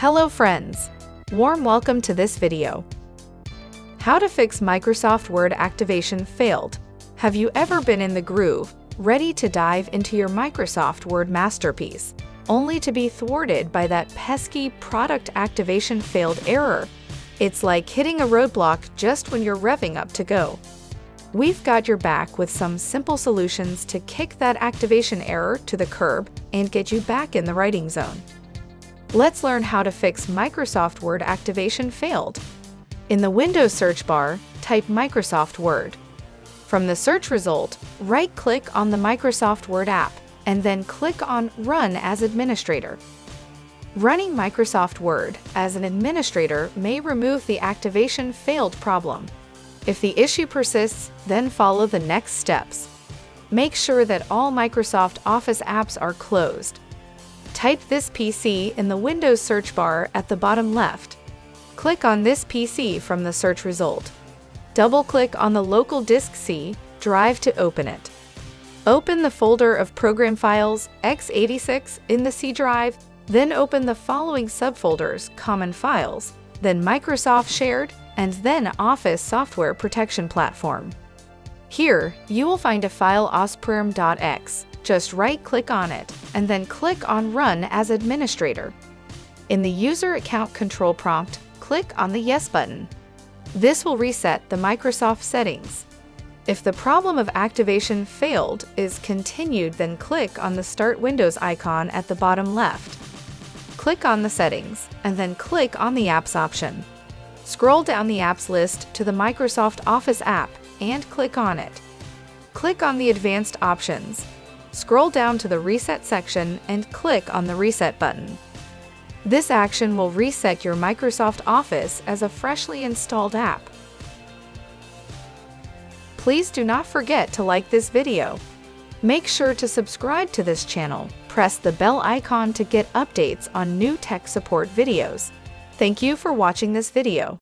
Hello friends! Warm welcome to this video. How to fix Microsoft Word activation failed. Have you ever been in the groove, ready to dive into your Microsoft Word masterpiece, only to be thwarted by that pesky product activation failed error? It's like hitting a roadblock just when you're revving up to go. We've got your back with some simple solutions to kick that activation error to the curb and get you back in the writing zone. Let's learn how to fix Microsoft Word activation failed. In the Windows search bar, type Microsoft Word. From the search result, right-click on the Microsoft Word app and then click on Run as Administrator. Running Microsoft Word as an administrator may remove the activation failed problem. If the issue persists, then follow the next steps. Make sure that all Microsoft Office apps are closed. Type this PC in the Windows search bar at the bottom left. Click on this PC from the search result. Double-click on the local disk C drive to open it. Open the folder of program files x86 in the C drive, then open the following subfolders Common Files, then Microsoft Shared, and then Office Software Protection Platform. Here, you will find a file OSPPREARM.exe. Just right-click on it, and then click on Run as Administrator. In the User Account Control prompt, click on the Yes button. This will reset the Microsoft settings. If the problem of activation failed is continued, then click on the Start Windows icon at the bottom left. Click on the settings, and then click on the Apps option. Scroll down the apps list to the Microsoft Office app and click on it. Click on the Advanced options. Scroll down to the Reset section and click on the Reset button. This action will reset your Microsoft Office as a freshly installed app. Please do not forget to like this video. Make sure to subscribe to this channel. Press the bell icon to get updates on new tech support videos. Thank you for watching this video.